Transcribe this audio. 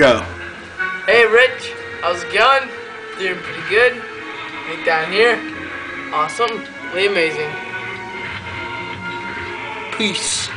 Go. Hey, Rich. How's it going? Doing pretty good. Right down here. Awesome. Really amazing. Peace.